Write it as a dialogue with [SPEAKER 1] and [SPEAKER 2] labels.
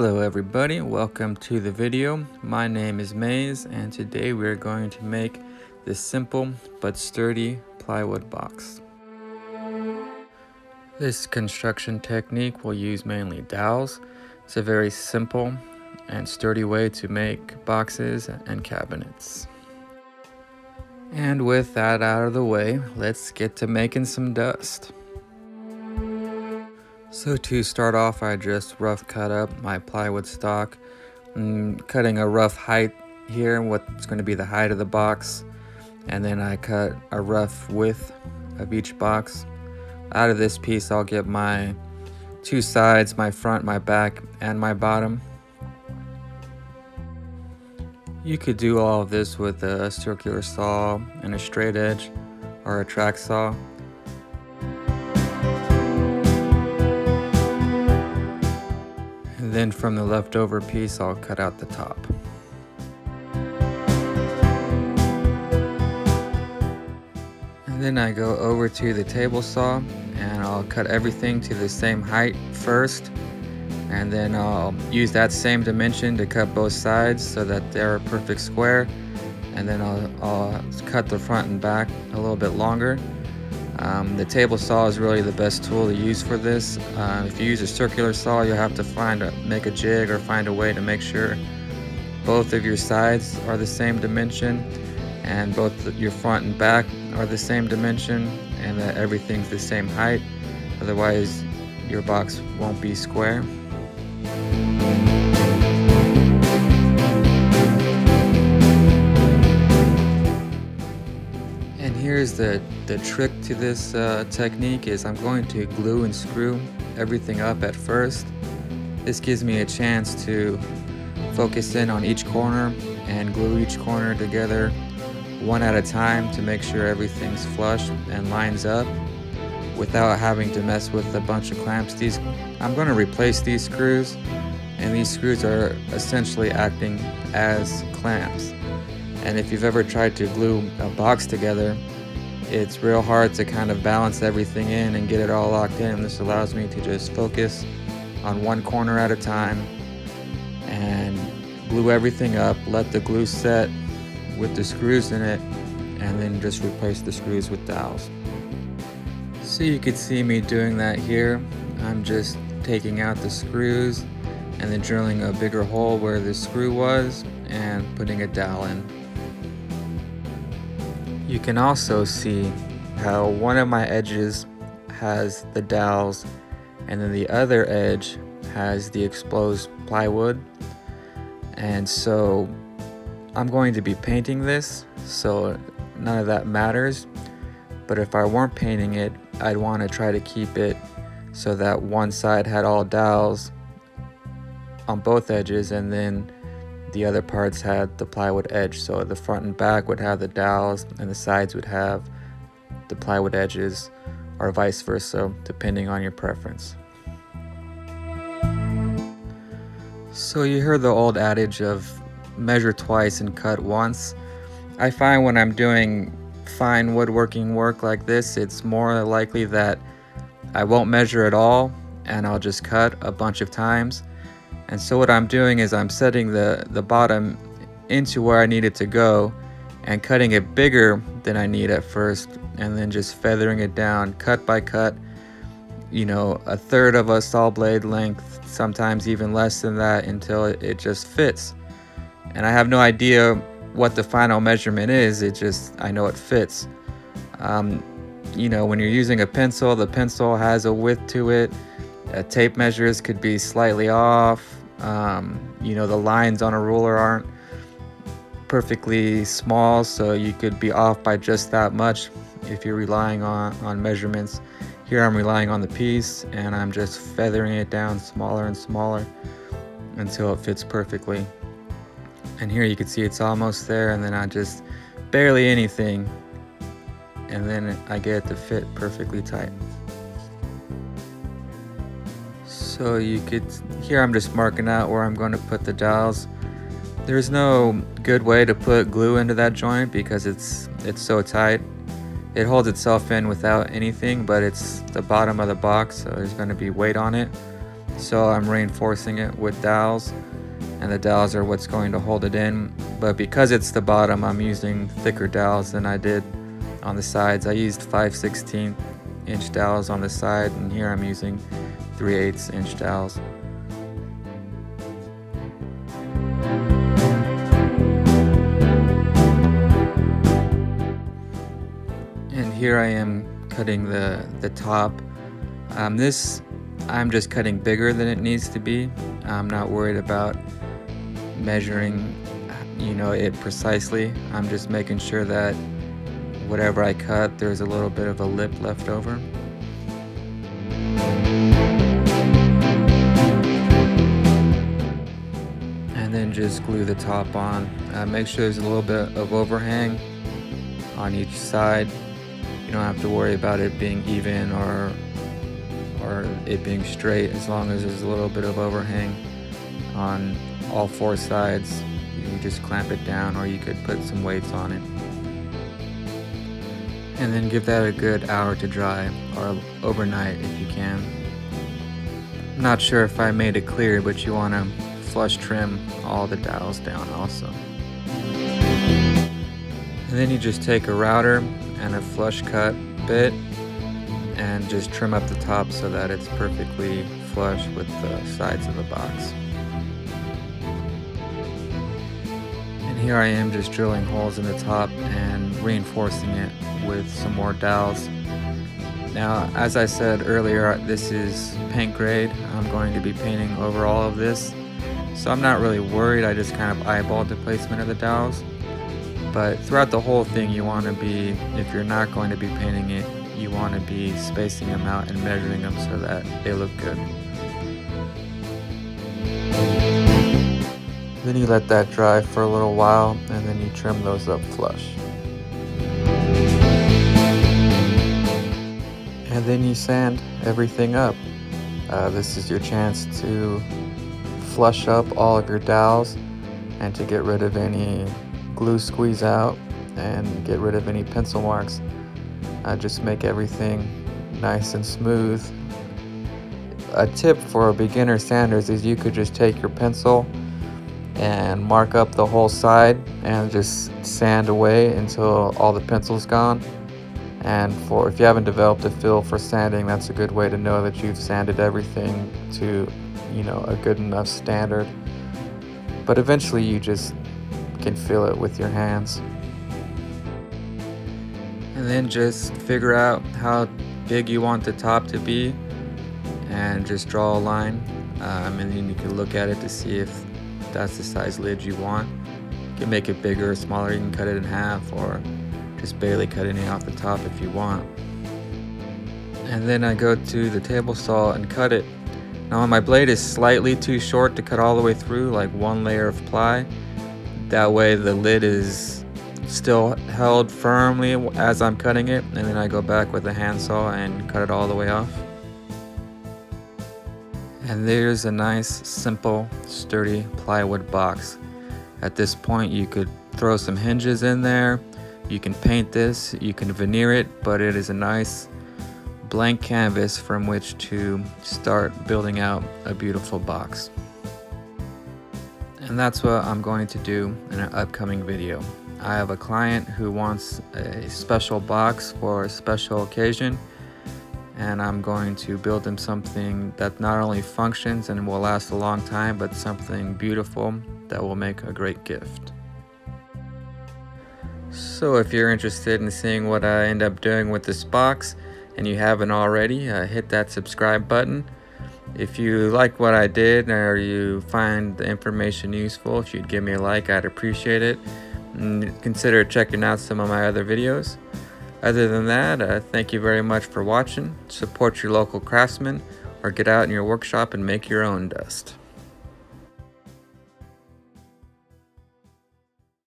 [SPEAKER 1] Hello everybody, welcome to the video. My name is Mays and today we are going to make this simple but sturdy plywood box. This construction technique will use mainly dowels. It's a very simple and sturdy way to make boxes and cabinets. And with that out of the way, let's get to making some dust. So to start off, I just rough cut up my plywood stock. I'm cutting a rough height here, what's going to be the height of the box. And then I cut a rough width of each box. Out of this piece, I'll get my two sides, my front, my back, and my bottom. You could do all of this with a circular saw and a straight edge or a track saw. Then from the leftover piece, I'll cut out the top. And then I go over to the table saw and I'll cut everything to the same height first. And then I'll use that same dimension to cut both sides so that they're a perfect square. And then I'll, I'll cut the front and back a little bit longer. Um, the table saw is really the best tool to use for this. Uh, if you use a circular saw, you'll have to find a, make a jig or find a way to make sure both of your sides are the same dimension and both your front and back are the same dimension and that everything's the same height. Otherwise, your box won't be square. Here's the, the trick to this uh, technique is I'm going to glue and screw everything up at first. This gives me a chance to focus in on each corner and glue each corner together one at a time to make sure everything's flush and lines up without having to mess with a bunch of clamps. These I'm going to replace these screws and these screws are essentially acting as clamps. And if you've ever tried to glue a box together, it's real hard to kind of balance everything in and get it all locked in. This allows me to just focus on one corner at a time and glue everything up, let the glue set with the screws in it, and then just replace the screws with dowels. So you could see me doing that here. I'm just taking out the screws and then drilling a bigger hole where the screw was and putting a dowel in. You can also see how one of my edges has the dowels and then the other edge has the exposed plywood. And so I'm going to be painting this, so none of that matters. But if I weren't painting it, I'd want to try to keep it so that one side had all dowels on both edges and then the other parts had the plywood edge. So the front and back would have the dowels and the sides would have the plywood edges or vice versa, depending on your preference. So you heard the old adage of measure twice and cut once. I find when I'm doing fine woodworking work like this, it's more likely that I won't measure at all and I'll just cut a bunch of times and so what I'm doing is I'm setting the, the bottom into where I need it to go and cutting it bigger than I need at first and then just feathering it down cut by cut you know a third of a saw blade length sometimes even less than that until it, it just fits. And I have no idea what the final measurement is it just I know it fits. Um, you know when you're using a pencil the pencil has a width to it uh, tape measures could be slightly off um, you know, the lines on a ruler aren't perfectly small, so you could be off by just that much if you're relying on, on measurements. Here I'm relying on the piece and I'm just feathering it down smaller and smaller until it fits perfectly. And here you can see it's almost there and then I just barely anything and then I get it to fit perfectly tight. So you could, here I'm just marking out where I'm going to put the dowels. There's no good way to put glue into that joint because it's it's so tight. It holds itself in without anything, but it's the bottom of the box, so there's going to be weight on it. So I'm reinforcing it with dowels and the dowels are what's going to hold it in. But because it's the bottom, I'm using thicker dowels than I did on the sides. I used 5 16 inch dowels on the side and here I'm using 3 8 inch dowels. And here I am cutting the, the top. Um, this I'm just cutting bigger than it needs to be. I'm not worried about measuring you know it precisely. I'm just making sure that whatever I cut there's a little bit of a lip left over. Then just glue the top on. Uh, make sure there's a little bit of overhang on each side. You don't have to worry about it being even or or it being straight as long as there's a little bit of overhang on all four sides you just clamp it down or you could put some weights on it and then give that a good hour to dry or overnight if you can I'm not sure if I made it clear but you want to flush trim all the dowels down also and then you just take a router and a flush cut bit and just trim up the top so that it's perfectly flush with the sides of the box. And here I am just drilling holes in the top and reinforcing it with some more dowels. Now, as I said earlier, this is paint grade. I'm going to be painting over all of this. So I'm not really worried, I just kind of eyeballed the placement of the dowels. But throughout the whole thing, you want to be, if you're not going to be painting it, you want to be spacing them out and measuring them so that they look good. Then you let that dry for a little while and then you trim those up flush. And then you sand everything up. Uh, this is your chance to flush up all of your dowels and to get rid of any glue squeeze out and get rid of any pencil marks uh, just make everything nice and smooth. A tip for beginner sanders is you could just take your pencil and mark up the whole side and just sand away until all the pencil's gone. And for if you haven't developed a feel for sanding, that's a good way to know that you've sanded everything to, you know, a good enough standard. But eventually you just can feel it with your hands. And then just figure out how big you want the top to be and just draw a line. Um, and then you can look at it to see if that's the size lid you want. You can make it bigger or smaller. You can cut it in half or just barely cut any off the top if you want. And then I go to the table saw and cut it now my blade is slightly too short to cut all the way through like one layer of ply that way the lid is still held firmly as I'm cutting it and then I go back with a handsaw and cut it all the way off. And there's a nice simple sturdy plywood box. At this point you could throw some hinges in there, you can paint this, you can veneer it, but it is a nice blank canvas from which to start building out a beautiful box. And that's what I'm going to do in an upcoming video. I have a client who wants a special box for a special occasion and I'm going to build them something that not only functions and will last a long time but something beautiful that will make a great gift. So if you're interested in seeing what I end up doing with this box and you haven't already, uh, hit that subscribe button. If you like what I did or you find the information useful, if you'd give me a like, I'd appreciate it and consider checking out some of my other videos. Other than that, uh, thank you very much for watching. Support your local craftsmen or get out in your workshop and make your own dust.